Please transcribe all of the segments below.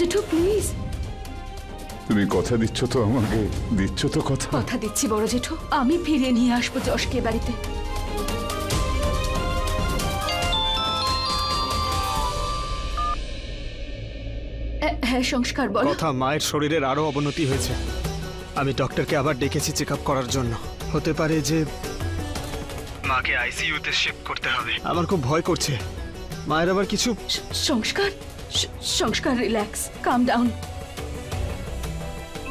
জেঠু প্লিজ তুমি কথা দিচ্ছ তো আমাকে? দিচ্ছ তো কথা? কথা দিচ্ছি বড় জেঠু। আমি ফিরিয়ে নিয়ে আসব যশকে বাড়িতে। হ্যাঁ, হ্যাঁ সংস্কার বলো। কথা মায়ের শরীরের আরও অবনতি হয়েছে। আমি ডক্টরকে আবার ডেকেছি চেক আপ করার জন্য। হতে পারে যে মাকে আইসিইউতে শিফট করতে হবে। আমার খুব ভয় করছে। মায়ের আবার কিছু সংস্কার? সংস্কার রিল্যাক্স কাম ডাউন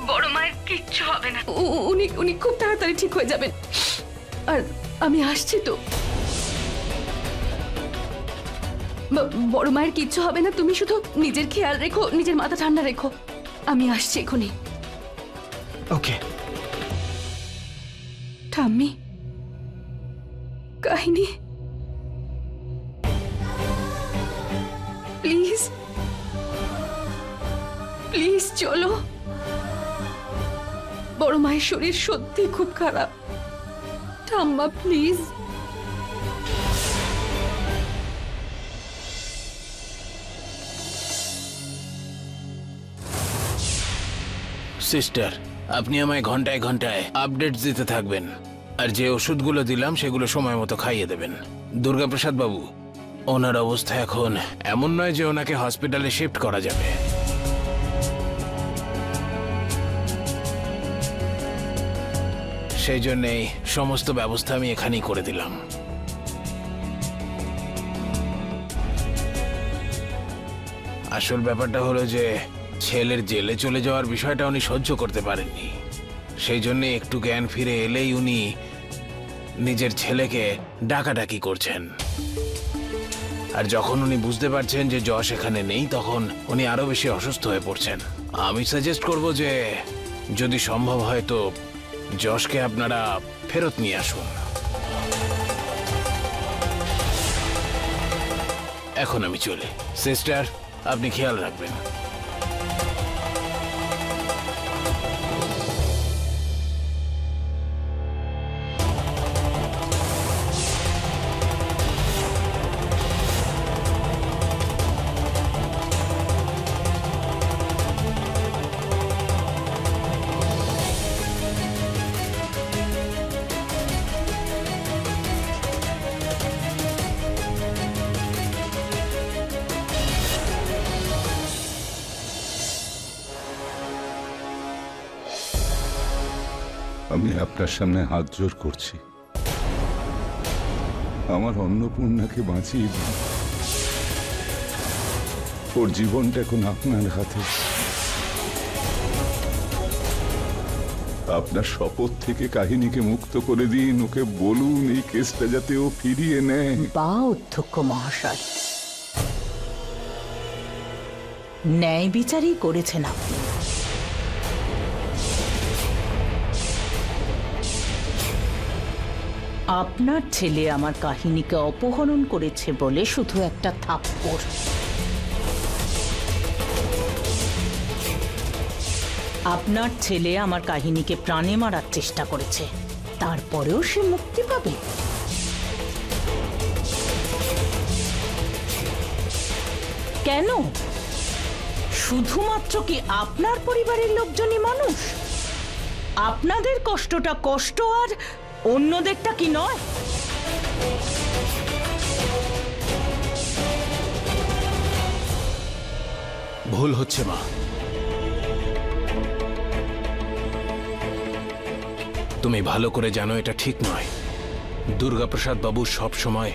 বড় মায়ের কিচ্ছু হবে না। উনি খুব তাড়াতাড়ি ঠিক হয়ে যাবেন। আর আমি আসছি তো। বড় মায়ের কিচ্ছু হবে না তুমি শুধু নিজের খেয়াল রেখো নিজের মাথা ঠান্ডা রেখো। আমি আসছি এখনই। ওকে। ঠাম্মি কাহিনী। প্লিজ। প্লিজ চলো। বড় মায়ের শরীর সত্যি খুব খারাপ। ঠাম্মা, প্লিজ। সিস্টার আপনি আমায় ঘন্টায় ঘন্টায় আপডেট দিতে থাকবেন। আর যে ওষুধগুলো দিলাম, সেগুলো সময় মতো খাইয়ে দেবেন। দুর্গাপ্রসাদ বাবু, ওনার অবস্থা এখন এমন নয় যে ওনাকে হসপিটালে শিফট করা যাবে। সেই জন্যেই সমস্ত ব্যবস্থা আমি এখানেই করে দিলাম। আসল ব্যাপারটা হলো যে, ছেলের জেলে চলে যাওয়ার বিষয়টা উনি সহ্য করতে পারেননি। সেই জন্য একটু জ্ঞান ফিরে এলেই উনি নিজের ছেলেকে ডাকাডাকি করছেন। আর যখন উনি বুঝতে পারছেন যে যশ এখানে নেই, তখন উনি আরও বেশি অসুস্থ হয়ে পড়ছেন। আমি সাজেস্ট করব যে, যদি সম্ভব হয় তো যশকে আপনারা ফেরত নিয়ে আসুন। এখন আমি চলে। সিস্টার আপনি খেয়াল রাখবেন। আমি আপনার সামনে হাত জোর করছি। আমার অন্নপূর্ণাকে বাঁচিয়ে দিন। ওর জীবনটা এখন আপনার হাতে। আপনার শপথ থেকে কাহিনীকে মুক্ত করে দিন। ওকে বলুন, এই কেসটা যাতে ও ফিরিয়ে নেয়। বা অধ্যক্ষ মহাশয়। ন্যায় বিচারই করেছেন আপনি। আপনার ছেলে আমার কাহিনীকে অপহরণ করেছে বলে শুধু একটা থাপ্পড়। আপনার ছেলে আমার কাহিনীকে প্রাণে মারার চেষ্টা করেছে। তারপরেও সে মুক্তি পাবে। কেন? শুধুমাত্র কি আপনার পরিবারের লোকজনই মানুষ? আপনাদের কষ্টটা কষ্ট আর অন্যদেরটা কি নয়? ভুল হচ্ছে, মা। তুমি ভালো করে জানো, এটা ঠিক নয়। দুর্গাপ্রসাদ বাবু সব সময়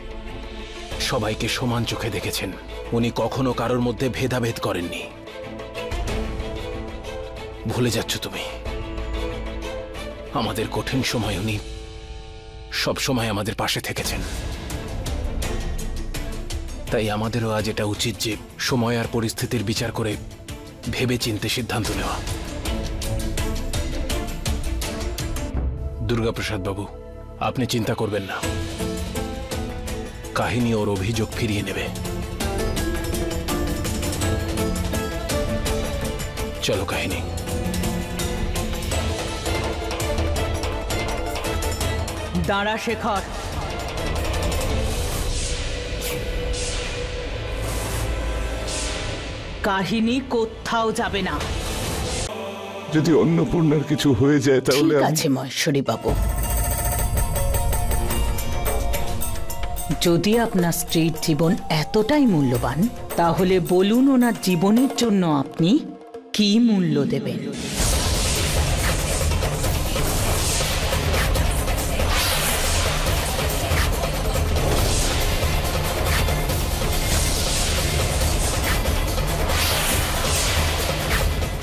সবাইকে সমান চোখে দেখেছেন। উনি কখনো কারোর মধ্যে ভেদাভেদ করেননি। ভুলে যাচ্ছ তুমি। আমাদের কঠিন সময় উনি সব সময় আমাদের পাশে থেকেছেন। তাই আমাদেরও আজ এটা উচিত যে সময় আর পরিস্থিতির বিচার করে ভেবে চিনতে সিদ্ধান্ত নেওয়া। দুর্গাপ্রসাদ বাবু, আপনি চিন্তা করবেন না। কাহিনী ওর অভিযোগ ফিরিয়ে নেবে। চলো কাহিনী। দাঁড়া শেখর। কাহিনী কোথাও যাবে না। যদি অন্নপূর্ণার কিছু হয়ে যায় তাহলে ঠিক আছে মহেশ্বরী বাবু যদি আপনার স্ত্রীর জীবন এতটাই মূল্যবান তাহলে বলুন ওনার জীবনের জন্য আপনি কি মূল্য দেবেন?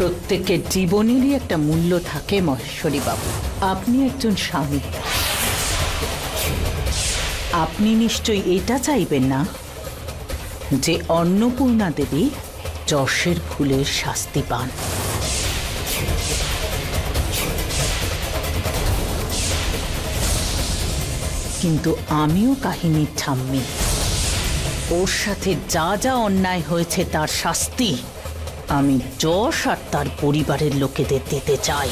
প্রত্যেকের জীবনেরই একটা মূল্য থাকে মহেশ্বরী বাবু আপনি একজন স্বামী। আপনি নিশ্চয়ই এটা চাইবেন না? যে অন্নপূর্ণা দেবী যশের ফুলের শাস্তি পান। কিন্তু আমিও কাহিনীর ঠাম্মি। ওর সাথে যা যা অন্যায় হয়েছে তার শাস্তি আমি যশ আর তার পরিবারের লোকেদের দিতে চাই।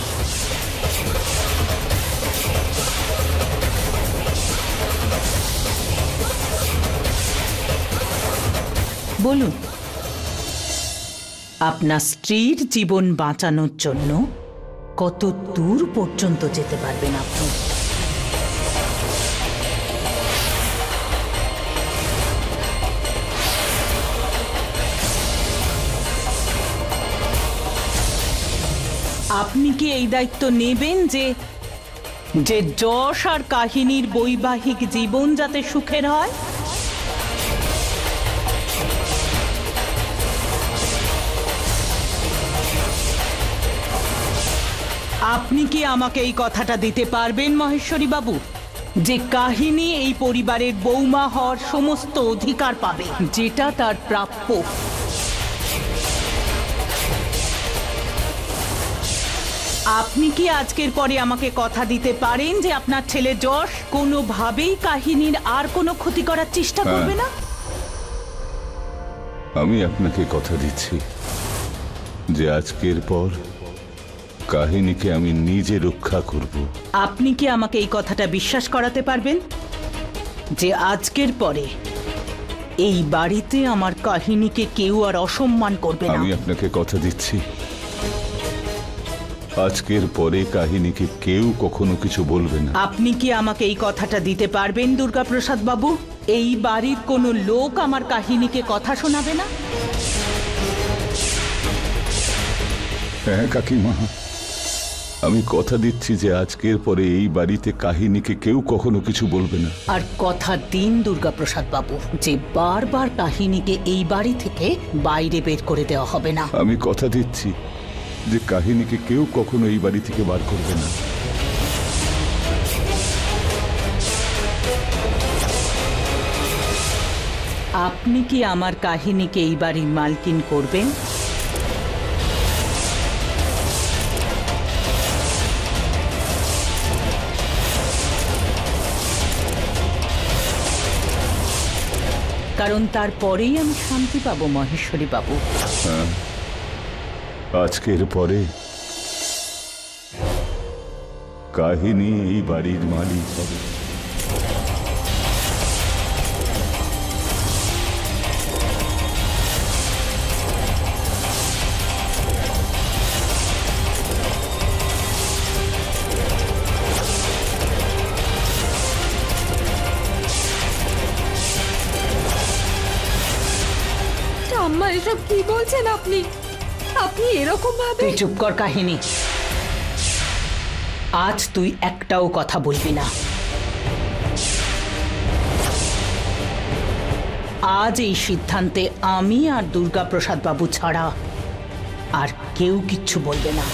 বলুন, আপনার স্ত্রীর জীবন বাঁচানোর জন্য কত দূর পর্যন্ত যেতে পারবেন আপনি? আপনি কি এই দায়িত্ব নেবেন যে যে যশ আর কাহিনীর বৈবাহিক জীবন যাতে সুখের হয়? আপনি কি আমাকে এই কথাটা দিতে পারবেন মহেশ্বরী বাবু যে কাহিনী এই পরিবারের বৌমা হওয়ার সমস্ত অধিকার পাবে, যেটা তার প্রাপ্য। আপনি কি আজকের পরে আমাকে কথা দিতে পারেন যে আপনার ছেলে যশ কোনোভাবেই কাহিনীর আর কোনো ক্ষতি করার চেষ্টা হ্যাঁ। করবে না? আমি আপনাকে কথা দিচ্ছি যে আজকের পর কাহিনীকে আমি নিজে রক্ষা করব। আপনি কি আমাকে এই কথাটা বিশ্বাস করাতে পারবেন? যে আজকের পরে এই বাড়িতে আমার কাহিনীকে কেউ আর অসম্মান করবে না। আমি আপনাকে কথা দিচ্ছি। আজকের পরে কাহিনীকে কেউ কখনো কিছু বলবে না। আপনি কি আমাকে এই কথাটা দিতে পারবেন দুর্গাপ্রসাদ বাবু? এই বাড়ির কোনো লোক আমার কাহিনীকে কথা শোনাবে না? হ্যাঁ কাকিমা। আমি কথা দিচ্ছি যে আজকের পরে এই বাড়িতে কাহিনীকে কেউ কখনো কিছু বলবে না। আর কথা দিন দুর্গাপ্রসাদ বাবু যে বারবার কাহিনীকে এই বাড়ি থেকে বাইরে বের করে দেওয়া হবে না। আমি কথা দিচ্ছি। যে কাহিনীকে কেউ কখনো এই বাড়ি থেকে বার করবে না। আপনি কি আমার কাহিনীকে এই বাড়ির মালকিন করবেন? কারণ তারপরেই আমি শান্তি পাবো মহেশ্বরী বাবু আজকের পরে কাহিনী এই বাড়ির মালিক হবে। ঠাম্মা এসব কি বলছেন আপনি? আপনি এরকম ভাবে তুই চুপ কর কাহিনী। আজ তুই একটাও কথা বলবি না। আজ এই সিদ্ধান্তে আমি আর দুর্গাপ্রসাদ বাবু ছাড়া আর কেউ কিচ্ছু বলবে না।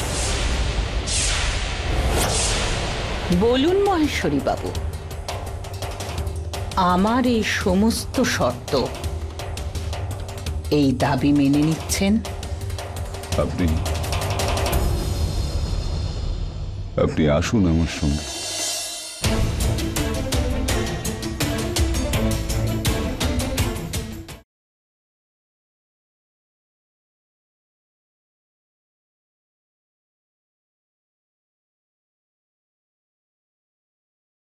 বলুন মহেশ্বরী বাবু আমার এই সমস্ত শর্ত এই দাবি মেনে নিচ্ছেন? আপনি আপনি আসুন আমার সঙ্গে